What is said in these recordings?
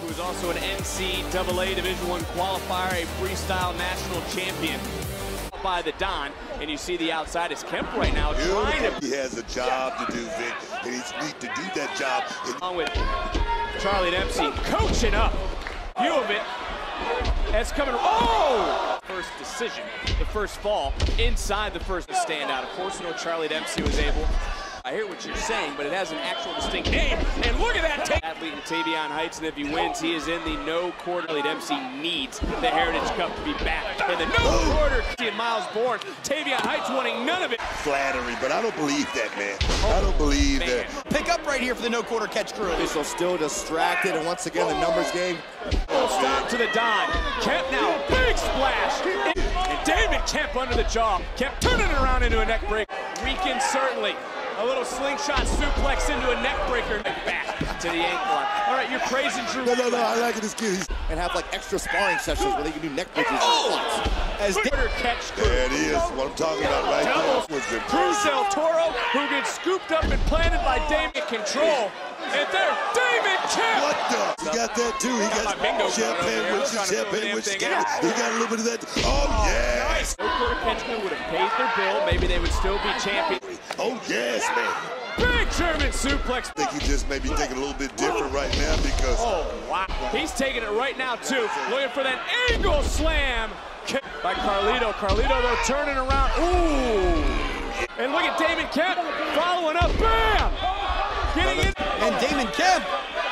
who is also an NCAA Division One qualifier, a freestyle national champion by the Don, and you see the outside is Kemp right now trying to. He has a job to do, Vic, and he's need to do that job. Along with Charlie Dempsey coaching up. View of it. That's coming. Oh! First decision, the first fall inside the first standout. Of course, you know Charlie Dempsey was able. I hear what you're saying, but it has an actual distinct name. And look at that take. Athlete in Tavion Heights, and if he wins, he is in the no quarter. Charlie Dempsey needs the Heritage Cup to be back. In the no quarter, and Myles Borne. Tavion Heights wanting none of it. Flattery, but I don't believe that, man. Oh, I don't believe Man. that. Pick up right here for the no quarter catch crew. Official still distracted, and once again, the oh. numbers game. Full stop to the Don. Kemp now, big splash. And David Kemp under the jaw. Kemp turning it around into a neck break. Weakened certainly. A little slingshot suplex into a neck breaker. Back to the ankle. All right, you're praising Drew. No, no, no, I like this kid. He's, and have like extra sparring sessions where they can do neck breakers. Oh! As David catch crew. there it is, what I'm talking about right Double. there. Was the Cruz Del Toro, who gets scooped up and planted by David Control. And there, David Kemp. What the? He got that too. He my got bingo champagne there. with I'm trying to fill the champagne damn with thing scary. out. He got a little bit of that. Oh, oh, yeah. Nice. No quarter catch would have paid their bill. Maybe they would still be champions. Oh, yes, man. Big German suplex. I think he just may be thinking a little bit different right now because Oh, wow. He's taking it right now, too. Looking for that angle slam. By Carlito. Carlito, though, turning around. Ooh. And look at Damon Kemp following up. Bam! Getting in. And Damon Kemp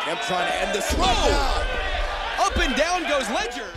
Kemp trying to end this run now. up and down goes Ledger.